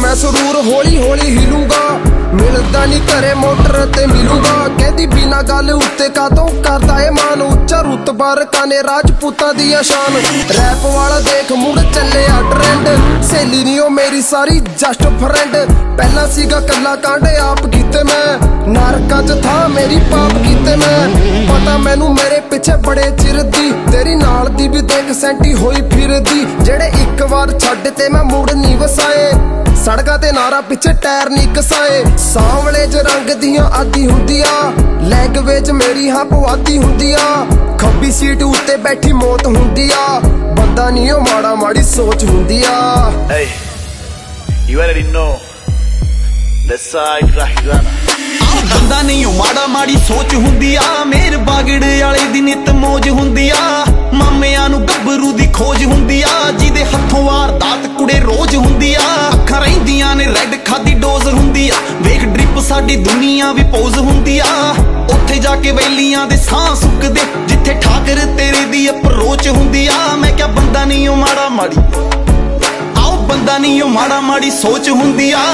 ਮੈਂ ਸਰੂਰ ਹੌਲੀ ਹੌਲੀ ਹਿਲੂਗਾ। ਮਿਲਦਾ ਨਹੀਂ ਘਰੇ ਮੋਟਰ ਤੇ ਮਿਲੂਗਾ। ਕਹਿੰਦੀ ਬਿਨਾ ਗੱਲ ਉੱਤੇ ਕਾਤੋਂ ਕਰਦਾ ਏ ਮਾਨ? ਉੱਚਾ ਰੁਤਬਾ ਰਕਾਨੇ ਰਾਜਪੂਤਾਂ ਦੀ ਸ਼ਾਨ। ਰੈਪ ਵਾਲਾ ਦੇਖ ਮੁੜ ਚੱਲਿਆ ਟ੍ਰੈਂਡ ਸਹੇਲੀ ਨਹੀਂ ਉਹ ਮੇਰੀ ਸਾਰੀ ਜਸਟ ਫਰੈਂਡ ਪਹਿਲਾਂ ਸੀਗਾ ਕੱਲਾ ਕਾਂਡੇ, ਆਪ ਕੀਤੇ ਮੈਂ। ਨਰਕਾਂ 'ਚ ਥਾ ਮੇਰੀ ਪਾਪ ਕੀਤੇ ਮੈਂ। ਪਤਾ ਮੈਨੂੰ ਮੇਰੇ ਪਿੱਛੇ ਬੜੇ ਚਿਰ ਦੀ। ਤੇਰੀ ਨਾਲ ਦੀ ਵੀ ਦੇਖ ਸੈਂਟੀ ਹੋਈ ਫਿਰਦੀ। ਜਿਹੜੇ ਇੱਕ ਵਾਰ ਛੱਡ ਤੇ ਮੈਂ ਮੁੜ ਨਹੀਂ ਵਸਾ ਨਾਰਾ ਪਿੱਛੇ ਟਾਇਰ ਨਹੀਂ ਕਸਾਏ। ਸਾਂਵਲੇ ਚ ਰੰਗ ਦੀਆਂ ਆਦੀ ਹੁੰਦੀਆਂ। ਲੈਂਗਵੇਜ ਮੇਰੀ ਹਾਂ ਪਵਾਦੀ ਹੁੰਦੀਆਂ। ਖੱਬੀ ਸੀਟ ਉੱਤੇ ਬੈਠੀ ਮੌਤ ਹੁੰਦੀ ਆ ਬੰਦਾ ਨਹੀਂ ਉਹ ਮਾੜਾ ਮਾੜੀ ਸੋਚ ਹੁੰਦੀ ਆ Hey, you already know. Let's side Rahigana. ਆਹ ਬੰਦਾ ਨਹੀਂ ਉਹ ਮਾੜਾ ਮਾੜੀ ਸੋਚ ਹੁੰਦੀ ਆ ਮੇਰ ਬਾਗੜ ਵਾਲੇ ਦੀ ਨਿਤ ਮੋਜ ਹੁੰਦੀ ਆ ਮਾਮਿਆਂ ਨੂੰ ਗੱਭਰੂ ਦੀ ਖੋਜ ਹੁੰਦੀ ਆ ਜਿਹਦੇ ਹੱਥੋਂ ਵਾਰਦਾਤ ਕੁੜੇ ਰੋਜ਼ ਹੁੰਦੀ ਆ ਸਾਡੀ ਦੁਨੀਆ ਵੀ ਪੋਜ਼ ਹੁੰਦੀ ਆ। ਉੱਥੇ ਜਾ ਕੇ ਵੈਲੀਆਂ ਦੇ ਸਾਹ ਸੁੱਕਦੇ, ਜਿੱਥੇ ਠਾਕਰ ਤੇਰੇ ਦੀ ਅਪਰੋਚ ਹੁੰਦੀ ਆ। ਮੈਂ ਕਿਹਾ, ਬੰਦਾ ਨਹੀਂ ਉਹ ਮਾੜਾ ਮਾੜੀ। ਆਓ, ਬੰਦਾ ਨਹੀਂ ਉਹ ਮਾੜਾ ਮਾੜੀ ਸੋਚ ਹੁੰਦੀ ਆ।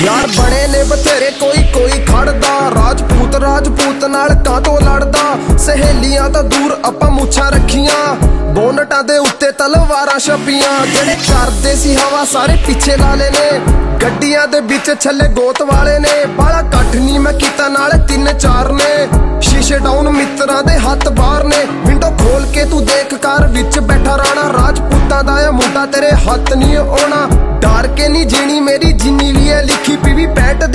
ਯਾਰ ਬਣੇ ਨੇ ਬਥੇਰੇ, ਕੋਈ ਕੋਈ ਖੜਦਾ। ਰਾਜਪੂਤ ਰਾਜਪੂਤ ਨਾਲ ਕਾਤੋਂ ਲੜਦਾ? ਸਹੇਲੀਆਂ ਤਾਂ ਦੂਰ ਆਪਾਂ ਮੁੱਛਾਂ ਰੱਖੀਆਂ। ਬੋਨਟਾਂ ਦੇ ਤਲਵਾਰਾਂ ਛਪੀਆਂ, ਜਿਹੜੇ ਕਰਦੇ ਸੀ ਹਵਾ ਸਾਰੇ ਪਿੱਛੇ ਲਾ ਨੇ ਗੱਡੀਆਂ ਦੇ ਵਿੱਚ ਛੱਲੇ ਗੋਤ ਵਾਲੇ ਨੇ। ਬਾਲਾ ਕੱਠ ਨਹੀਂ ਮੈਂ ਕੀਤਾ, ਨਾਲ ਤਿੰਨ ਚਾਰ ਨੇ। ਸ਼ੀਸ਼ੇ ਡਾਊਨ ਮਿੱਤਰਾਂ ਦੇ ਹੱਥ ਬਾਹਰ ਨੇ। ਵਿੰਡੋ ਖੋਲ ਕੇ ਤੂੰ ਦੇਖ ਕਾਰ ਵਿੱਚ ਬੈਠਾ ਰਾਣਾ। ਰਾਜਪੂਤਾਂ ਦਾ ਇਹ ਮੁੰਡਾ ਤੇਰੇ ਹੱਥ ਨਹੀਂ ਆਉਣਾ। ਡਰ ਕੇ ਨਹੀਂ ਜੀਣੀ ਮੇਰੀ, ਜਿੰਨੀ ਵੀ ਹੈ ਲਿਖੀ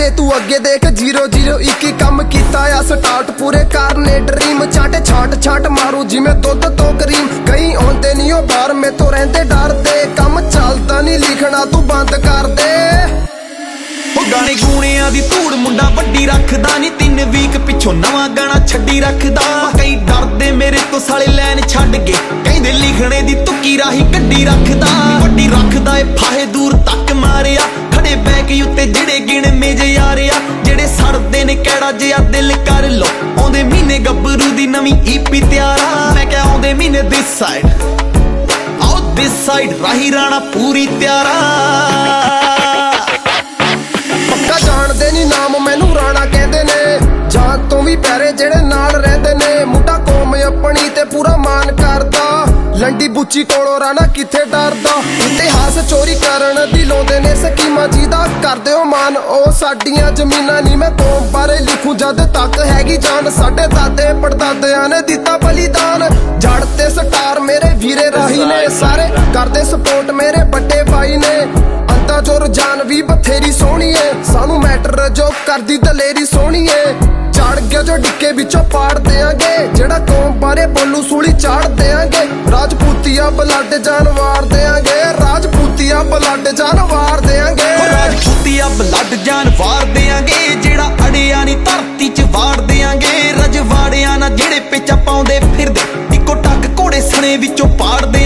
ਪੀਵੀ ਤੂੰ ਅੱਗੇ ਦੇਖ 001 ਕੰਮ ਕੀਤਾ ਆ, ਸਟਾਰਟ ਪੂਰੇ ਕਰਨੇ ਡ੍ਰੀਮ ਚਾਟੇ ਛਾਟ ਛਾਟ ਮਾਰੂ, ਜਿਵੇਂ ਦੁੱਧ ਤੋਂ ਕਰੀਮ। ਕਈ ਆਉਂਦੇ ਨਹੀਂ ਉਹ ਬਾਹਰ ਮੇ ਤੋਂ ਰਹਿੰਦੇ ਡਰਦੇ। ਕੰਮ ਚੱਲਦਾ ਨਹੀਂ ਲਿਖਣਾ ਤੂੰ ਬੰਦ ਕਰ ਦੇ। ਉਹ ਗਾਣੇ ਗੂਣਿਆਂ ਦੀ ਧੂੜ ਮੁੰਡਾ ਵੱਡੀ ਰੱਖਦਾ ਨਹੀਂ ਤਿੰਨ ਵੀਕ ਪਿੱਛੋਂ ਨਵਾਂ ਗਾਣਾ ਛੱਡੀ ਰੱਖਦਾ। ਕਈ ਡਰਦੇ ਮੇਰੇ ਤੋਂ ਸਾਲੇ ਲੈਣ ਛੱਡ ਕੇ। ਕਹਿੰਦੇ ਲਿਖਣੇ ਦੀ ਤੁੱਕੀ ਰਾਹੀ ਗੱਡੀ ਰੱਖਦਾ। ਵੱਡੀ ਰੱਖਦਾ ਏ, ਫਾਹੇ ਦੂਰ ਤੱਕ ਮਾਰਿਆ। ਖੜੇ ਬੈਕ ਉੱਤੇ ਜਿਹੜੇ ਗਿਣ ਯਾਰਿਆ ਜਿਹੜੇ ਸੜਦੇ ਨੇ ਕਿਹੜਾ ਜਿਆ ਦਿਲ ਕਰ ਲੋ ਆਉਂਦੇ ਮਹੀਨੇ ਗੱਭਰੂ ਦੀ ਨਵੀਂ ਈਪੀ ਤਿਆਰਾ ਮੈਂ ਕਿਹਾ ਆਉਂਦੇ ਮਹੀਨੇ ਦਿਸ ਸਾਈਡ ਆਓ ਦਿਸ ਸਾਈਡ ਰਾਹੀ ਰਾਣਾ ਪੂਰੀ ਤਿਆਰਾ ਪੱਕਾ ਜਾਣਦੇ ਨਹੀਂ ਨਾਮ, ਮੈਨੂੰ ਰਾਣਾ ਕਹਿੰਦੇ ਨੇ। ਜਾਨ ਤੋਂ ਵੀ ਪੈਰੇ ਜਿਹੜੇ ਨਾਲ ਰਹਿੰਦੇ ਨੇ। ਮੁੰਡਾ ਕੌਮ ਆਪਣੀ ਤੇ ਪੂਰਾ ਮਾਨ ਕਰਦਾ। ਲੰਡੀ ਬੁੱਚੀ ਕੋਲੋਂ ਰਾਣਾ ਕਿੱਥੇ ਡਰਦਾ? ਇਤਿਹਾਸ ਚੋਰੀ ਕਰਨ ਦੀ ਲਾਉਂਦੇ ਨੇ ਸਕੀਮਾਂ ਜੀ ਦਾ ਕਰਦੇ ਹੋ ਮਾਨ। ਉਹ ਸਾਡੀਆਂ ਜ਼ਮੀਨਾਂ ਨਹੀਂ ਮੈਂ ਕੌਮ ਬਾਰੇ ਲਿਖੂ ਜਦ ਤੱਕ ਹੈਗੀ ਜਾਨ। ਸਾਡੇ ਦਾਦੇ ਪੜਦਾਦਿਆਂ ਨੇ ਦਿੱਤਾ ਬਲੀਦਾਨ। ਜੜ ਤੇ ਸਟਾਰ ਮੇਰੇ ਵੀਰੇ ਰਾਹੀ ਨੇ। ਸਾਰੇ ਕਰਦੇ ਸਪੋਰਟ ਮੇਰੇ ਵੱਡੇ ਭਾਈ ਨੇ। ਅੰਤਾ ਜੋਰ ਜਾਨ ਵੀ ਬਥੇਰੀ ਸੋਹਣੀ ਏ। ਸਾਨੂੰ ਮੈਟਰ ਜੋ ਕਰਦੀ ਦਲੇਰੀ ਸੋਹਣੀ ਏ। ਚੜ ਗਿਆ ਜੋ ਡਿੱਕੇ ਵਿੱਚੋਂ ਪਾੜ ਦੇਾਂਗੇ। ਜਿਹੜਾ ਕੌਮ ਬਾਰੇ ਬੋਲੂ ਸੂਲੀ ਚਾੜ ਦੇਾਂਗੇ। ਰਾਜਪੂਤੀਆ ਬਲੱਡ ਜਾਨਵਾਰ ਦੇਾਂਗੇ। ਰਾਜਪੂਤੀਆਂ ਬਲੱਡ ਜਾਨ ਵਾਰ ਦੇਾਂਗੇ। ਓ ਰਾਜਪੂਤੀਆਂ ਬਲੱਡ ਜਾਨ ਵਾਰ ਦੇਾਂਗੇ, ਜਿਹੜਾ ਅੜਿਆ ਨਹੀਂ ਧਰਤੀ 'ਚ ਵਾਰ ਦੇਾਂਗੇ। ਰਜਵਾੜਿਆਂ ਨਾਲ ਜਿਹੜੇ ਪਿੱਛਾ ਪਾਉਂਦੇ ਫਿਰਦੇ, ਇੱਕੋ ਟੱਕ ਘੋੜੇ ਸਣੇ ਵਿੱਚੋਂ ਪਾੜਦੇ